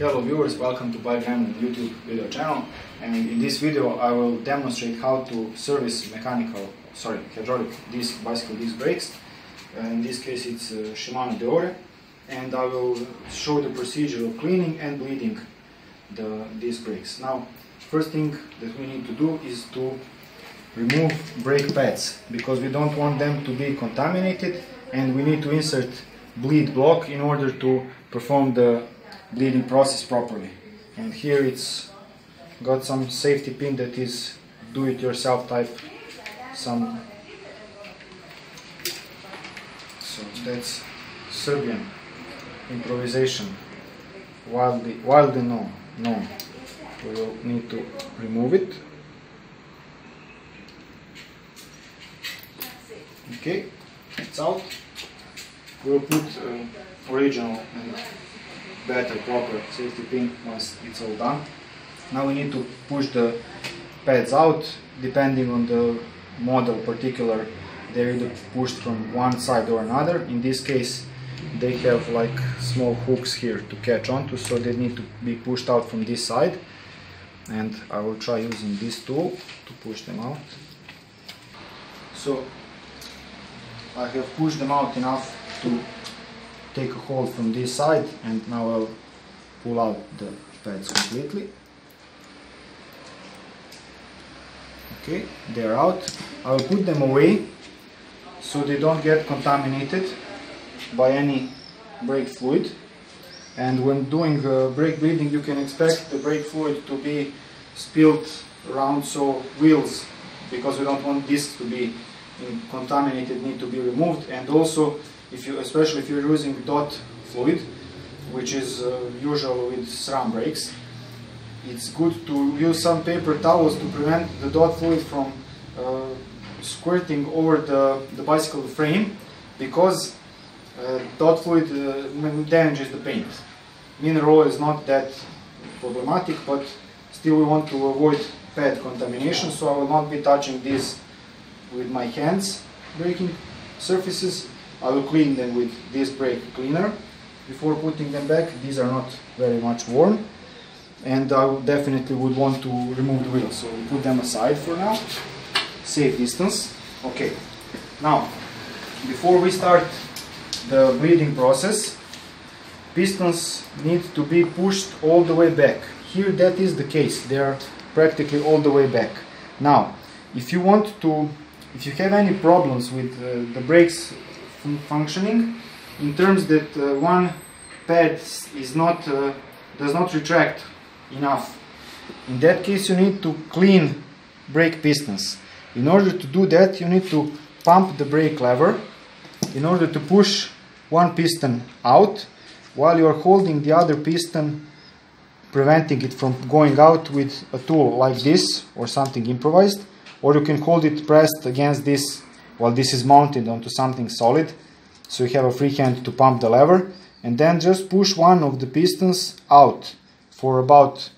Hello viewers, welcome to Gremlin YouTube video channel and in this video I will demonstrate how to service mechanical, sorry, hydraulic disc, bicycle disc brakes. Uh, in this case it's uh, Shimano Deore and I will show the procedure of cleaning and bleeding the disc brakes. Now, first thing that we need to do is to remove brake pads because we don't want them to be contaminated and we need to insert bleed block in order to perform the bleeding process properly. And here it's got some safety pin that is do-it-yourself type some so that's Serbian improvisation wildly wildly known known. We will need to remove it. Okay it's out. We'll put uh, original. and better proper safety pin once it's all done. Now we need to push the pads out depending on the model particular they're either pushed from one side or another. In this case they have like small hooks here to catch onto so they need to be pushed out from this side. And I will try using this tool to push them out. So I have pushed them out enough to take a hold from this side and now I'll pull out the pads completely. Okay they're out. I will put them away so they don't get contaminated by any brake fluid. And when doing uh, brake bleeding you can expect the brake fluid to be spilled around so wheels because we don't want discs to be contaminated need to be removed. And also if you especially if you're using DOT fluid which is uh, usual with SRAM brakes it's good to use some paper towels to prevent the DOT fluid from uh, squirting over the, the bicycle frame because uh, DOT fluid uh, damages the paint. Mineral is not that problematic, but still we want to avoid pad contamination, so I will not be touching this with my hands braking surfaces. I will clean them with this brake cleaner before putting them back. These are not very much worn and I definitely would want to remove the wheels. So we put them aside for now. Safe distance. Okay. Now, before we start the bleeding process, pistons need to be pushed all the way back. Here that is the case. They are practically all the way back. Now, if you want to, if you have any problems with uh, the brakes fun functioning, in terms that uh, one pad is not uh, does not retract enough. In that case you need to clean brake pistons. In order to do that you need to pump the brake lever in order to push one piston out while you are holding the other piston preventing it from going out with a tool like this or something improvised or you can hold it pressed against this while this is mounted onto something solid so you have a free hand to pump the lever and then just push one of the pistons out for about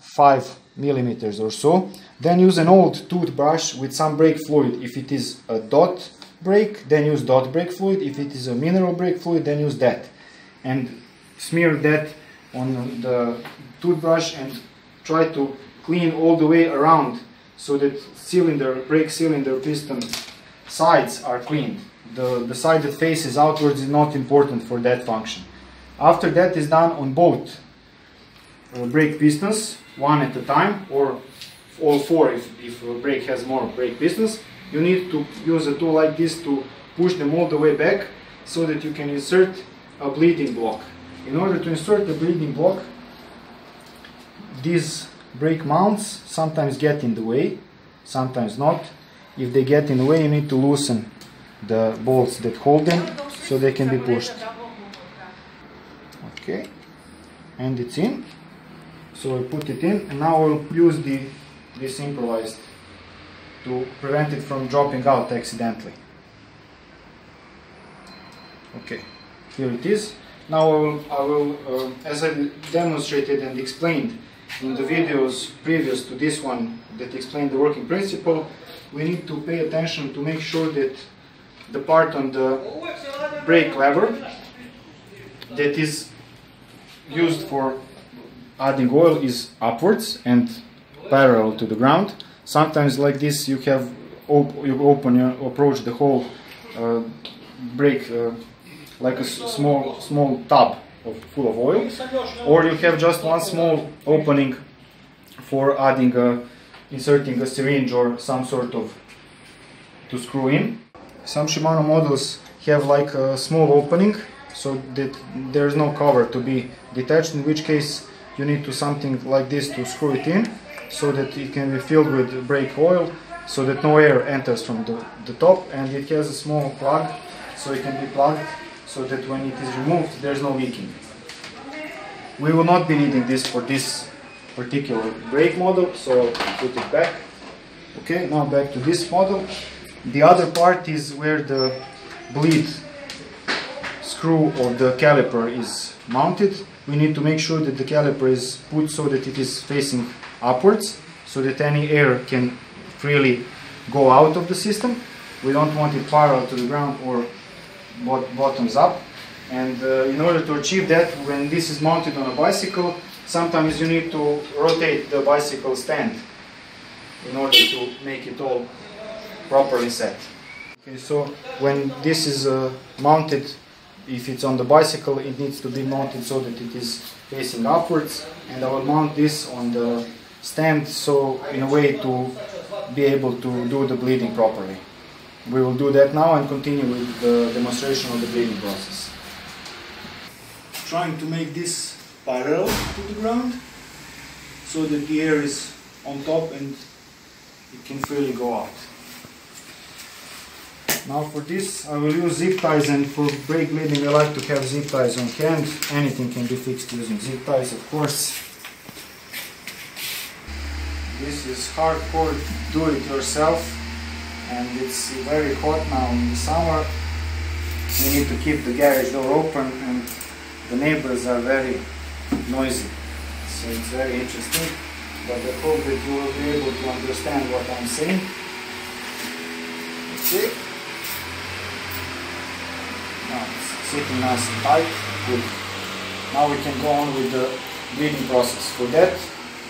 5 millimeters or so. Then use an old toothbrush with some brake fluid. If it is a DOT brake, then use DOT brake fluid. If it is a mineral brake fluid, then use that. And smear that on the toothbrush and try to clean all the way around so that cylinder, brake cylinder piston sides are cleaned. The, the side that faces outwards is not important for that function. After that is done on both uh, brake pistons, one at a time, or all four if, if a brake has more brake pistons. You need to use a tool like this to push them all the way back so that you can insert a bleeding block. In order to insert the bleeding block, these brake mounts sometimes get in the way, sometimes not. If they get in the way, you need to loosen the bolts that hold them so they can be pushed. Okay, and it's in. So I put it in and now I'll use the this improvised to prevent it from dropping out accidentally. Okay, here it is. Now I will, I will uh, as I demonstrated and explained in the videos previous to this one that explain the working principle, we need to pay attention to make sure that the part on the brake lever that is used for adding oil is upwards and parallel to the ground. Sometimes like this you have op you open you approach the whole uh, brake uh, like a small small tub of, full of oil, or you have just one small opening for adding a, inserting a syringe or some sort of to screw in. Some Shimano models have like a small opening so that there's no cover to be detached in which case you need to something like this to screw it in so that it can be filled with brake oil so that no air enters from the, the top and it has a small plug so it can be plugged so that when it is removed there's no leaking. We will not be needing this for this particular brake model so put it back. Okay, now back to this model. The other part is where the bleed screw of the caliper is mounted. We need to make sure that the caliper is put so that it is facing upwards so that any air can freely go out of the system. We don't want it parallel to the ground or bottoms up. And uh, in order to achieve that, when this is mounted on a bicycle, sometimes you need to rotate the bicycle stand in order to make it all properly set. Okay, so when this is uh, mounted, if it's on the bicycle, it needs to be mounted so that it is facing upwards. And I will mount this on the stand so in a way to be able to do the bleeding properly. We will do that now and continue with the demonstration of the bleeding process. Trying to make this parallel to the ground so that the air is on top and it can freely go out. Now for this I will use zip ties and for brake bleeding I like to have zip ties on hand. Anything can be fixed using zip ties of course. This is hardcore do it yourself and it's very hot now in the summer. We need to keep the garage door open and the neighbors are very noisy. So it's very interesting but I hope that you will be able to understand what I'm saying. Okay. Now it's sitting nice and tight. Good. Now we can go on with the bleeding process. For that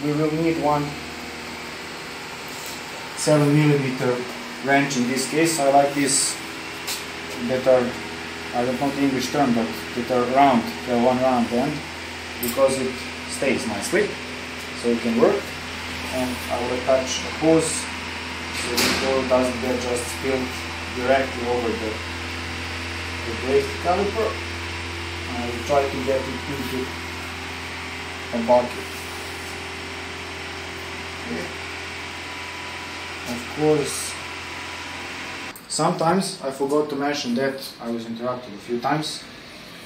we will need one 7 millimeter wrench in this case. I like this that are, I don't know the English term, but that are round, they one round end because it stays nicely so it can work. And I will attach a hose so the oil doesn't get just spilled directly over the, the brake caliper. I will try to get it into a bucket. Of course sometimes I forgot to mention that I was interrupted a few times.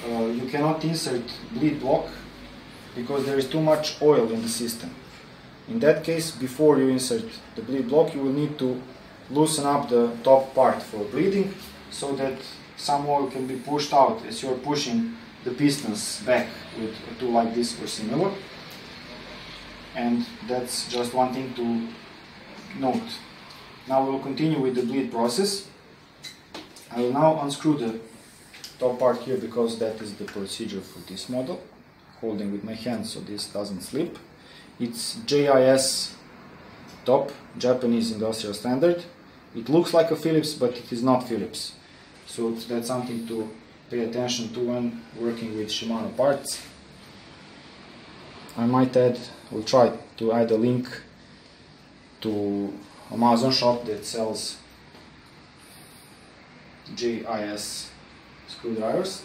Uh, you cannot insert bleed block because there is too much oil in the system. In that case, before you insert the bleed block, you will need to loosen up the top part for bleeding so that some oil can be pushed out as you're pushing the pistons back with a tool like this or similar. And that's just one thing to note. Now we'll continue with the bleed process. I will now unscrew the top part here because that is the procedure for this model holding with my hand so this doesn't slip. It's JIS top, Japanese industrial standard. It looks like a Phillips, but it is not Phillips. So that's something to pay attention to when working with Shimano parts. I might add, we'll try to add a link to Amazon shop that sells JIS screwdrivers.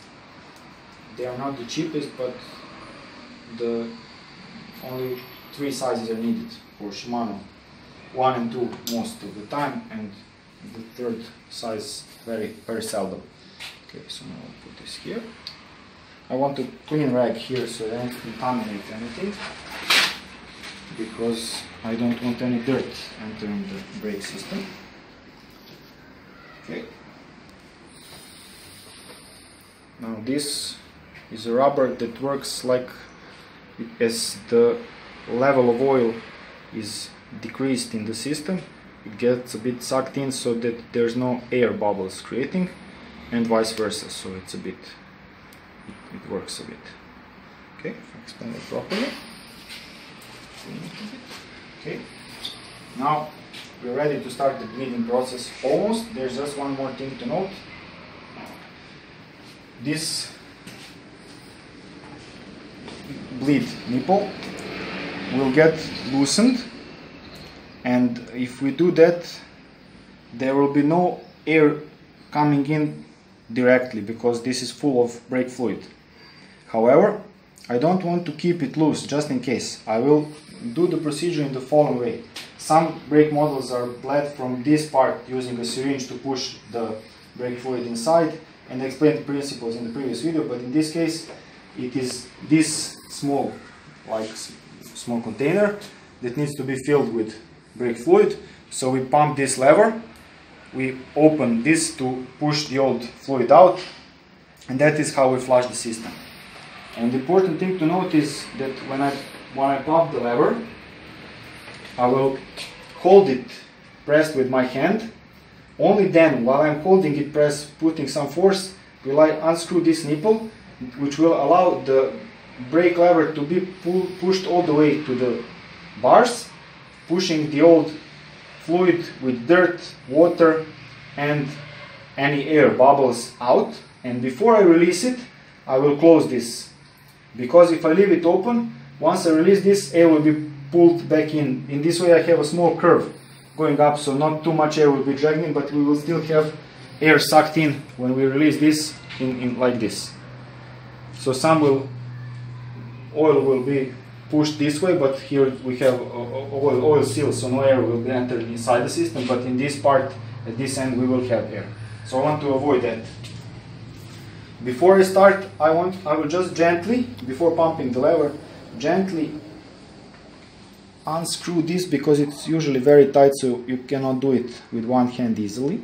They are not the cheapest, but the only three sizes are needed for Shimano. One and two most of the time and the third size very very seldom. Okay, so now I'll put this here. I want to clean rag here so I don't contaminate anything because I don't want any dirt entering the brake system. Okay. Now this is a rubber that works like as the level of oil is decreased in the system it gets a bit sucked in so that there's no air bubbles creating and vice versa so it's a bit it, it works a bit okay explain it properly Okay, now we're ready to start the bleeding process almost. There's just one more thing to note. This bleed nipple will get loosened and if we do that there will be no air coming in directly because this is full of brake fluid. However, I don't want to keep it loose just in case. I will do the procedure in the following way. Some brake models are bled from this part using a syringe to push the brake fluid inside and I explained the principles in the previous video, but in this case it is this small, like small container that needs to be filled with brake fluid. So we pump this lever, we open this to push the old fluid out and that is how we flush the system. And the important thing to note is that when I, when I pump the lever, I will hold it pressed with my hand. Only then, while I'm holding it pressed, putting some force, will I unscrew this nipple, which will allow the brake lever to be pull, pushed all the way to the bars, pushing the old fluid with dirt, water, and any air bubbles out. And before I release it, I will close this because if I leave it open, once I release this, air will be pulled back in. In this way I have a small curve going up, so not too much air will be dragged in, but we will still have air sucked in when we release this in, in like this. So some will, oil will be pushed this way, but here we have uh, uh, oil, oil seal, so no air will be entered inside the system, but in this part, at this end, we will have air. So I want to avoid that. Before I start, I want I will just gently, before pumping the lever, gently unscrew this because it's usually very tight so you cannot do it with one hand easily.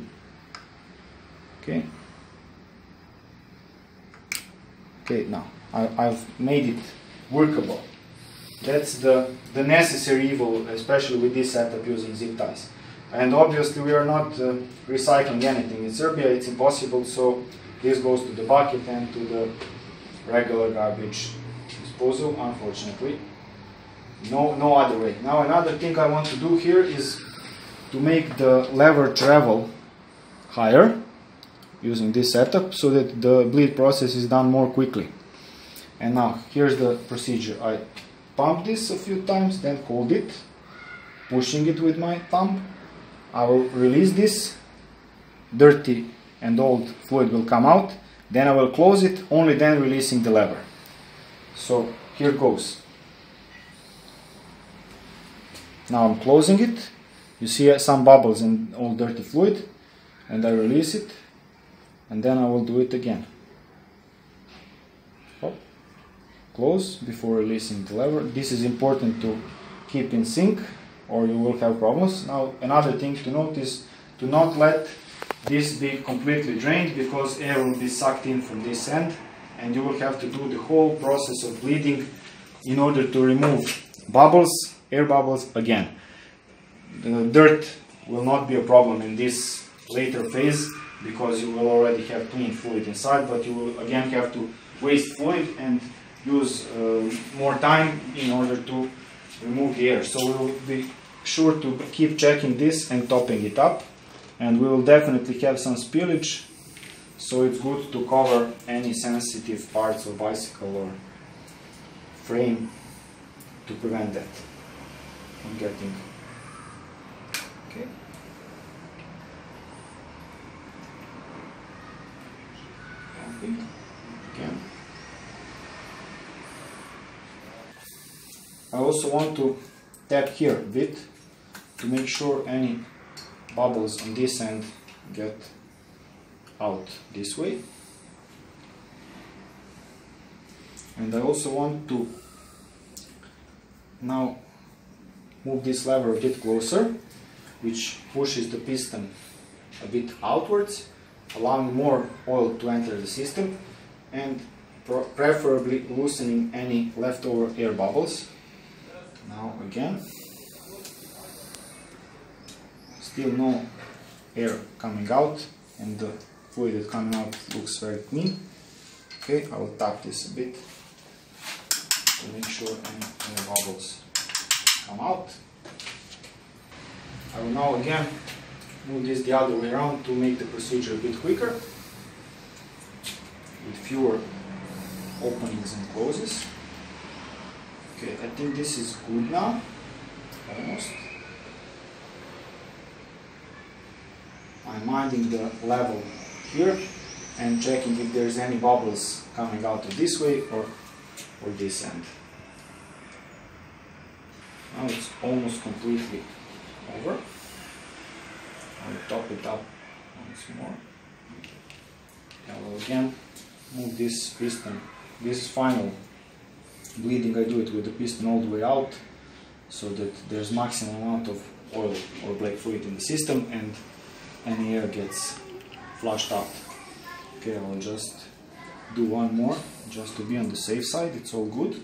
Okay. Okay, now I, I've made it workable. That's the, the necessary evil, especially with this setup using zip ties. And obviously we are not uh, recycling anything. In Serbia it's impossible, so this goes to the bucket and to the regular garbage disposal, unfortunately. No, no other way. Now another thing I want to do here is to make the lever travel higher using this setup so that the bleed process is done more quickly. And now here's the procedure. I pump this a few times, then hold it, pushing it with my thumb. I will release this dirty and old fluid will come out. Then I will close it, only then releasing the lever. So here goes. Now I'm closing it. You see some bubbles and all dirty fluid and I release it and then I will do it again. Hop. Close before releasing the lever. This is important to keep in sync or you will have problems. Now another thing to note is to not let this be completely drained because air will be sucked in from this end and you will have to do the whole process of bleeding in order to remove bubbles, air bubbles again. The dirt will not be a problem in this later phase because you will already have clean fluid inside but you will again have to waste fluid and use uh, more time in order to remove the air. So we will be sure to keep checking this and topping it up and we will definitely have some spillage so it's good to cover any sensitive parts of bicycle or frame to prevent that from getting okay again. I also want to tap here a bit to make sure any bubbles on this end get out this way. And I also want to now move this lever a bit closer which pushes the piston a bit outwards allowing more oil to enter the system and preferably loosening any leftover air bubbles now again still no air coming out and the fluid that coming out looks very clean. Okay, I will tap this a bit to make sure any, any bubbles come out. I will now again move this the other way around to make the procedure a bit quicker with fewer openings and closes. Okay, I think this is good now, almost. I'm minding the level here and checking if there's any bubbles coming out of this way or, or this end. Now it's almost completely over. I'll top it up once more. I will again move this piston, this final bleeding I do it with the piston all the way out so that there's maximum amount of oil or black fluid in the system and any air gets flushed out. Okay, I'll just do one more just to be on the safe side, it's all good.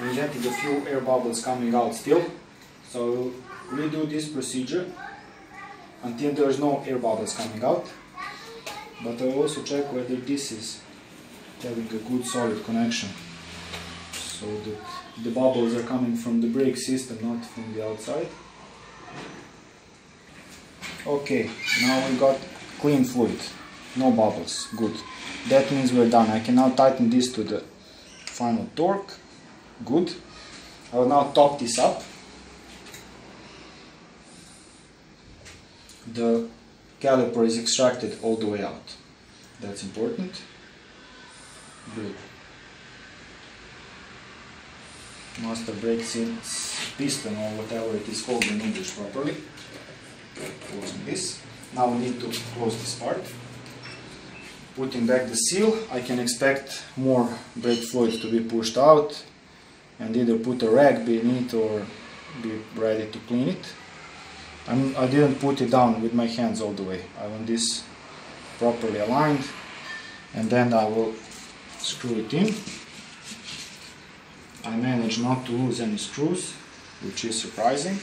I'm getting a few air bubbles coming out still, so redo this procedure until there's no air bubbles coming out. But I'll also check whether this is having a good solid connection so that the bubbles are coming from the brake system, not from the outside. Okay, now we got clean fluid, no bubbles, good. That means we're done. I can now tighten this to the final torque, good. I will now top this up. The caliper is extracted all the way out. That's important. Good. Master brake piston or whatever it is called in English properly closing this. Now we need to close this part. Putting back the seal, I can expect more brake fluid to be pushed out and either put a rag beneath or be ready to clean it. I'm, I did not put it down with my hands all the way. I want this properly aligned and then I will screw it in. I managed not to lose any screws, which is surprising.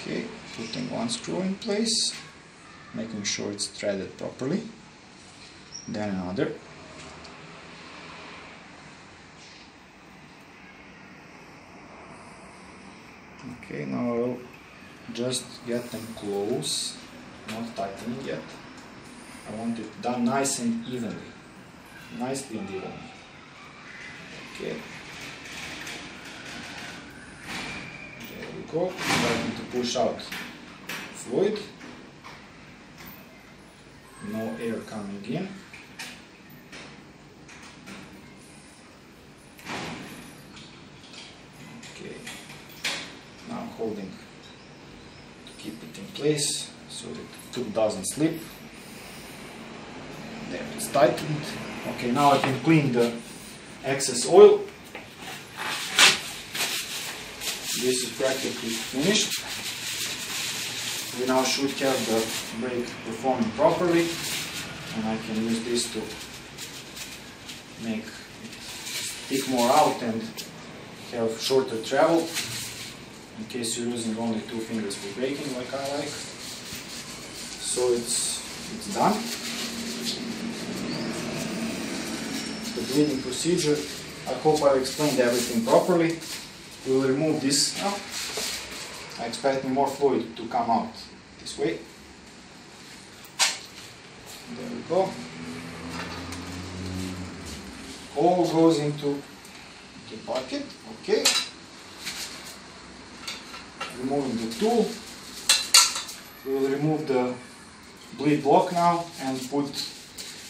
Okay, putting one screw in place, making sure it's threaded properly, then another. Okay, now I'll just get them close, not tightening yet. I want it done nice and evenly, nicely and evenly. Okay. There we go, starting to push out fluid, no air coming in. Okay, now holding to place so that the tube doesn't slip. There it's tightened. Okay, now I can clean the excess oil this is practically finished. We now should have the brake performing properly and I can use this to make it stick more out and have shorter travel in case you're using only two fingers for braking like I like. So it's, it's done. The bleeding procedure, I hope I explained everything properly we will remove this now. I expect more fluid to come out this way. There we go. All goes into the bucket, okay. Removing the tool. We will remove the bleed block now and put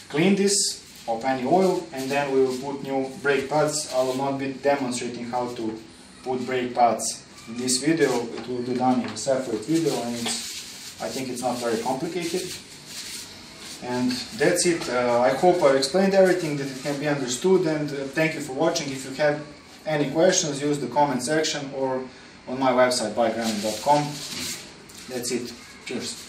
clean this of any oil and then we will put new brake pads. I will not be demonstrating how to put brake pads in this video. It will be done in a separate video and I think it's not very complicated. And that's it. Uh, I hope I explained everything that it can be understood and uh, thank you for watching. If you have any questions, use the comment section or on my website bikegremlin.com. That's it. Cheers.